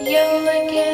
You again.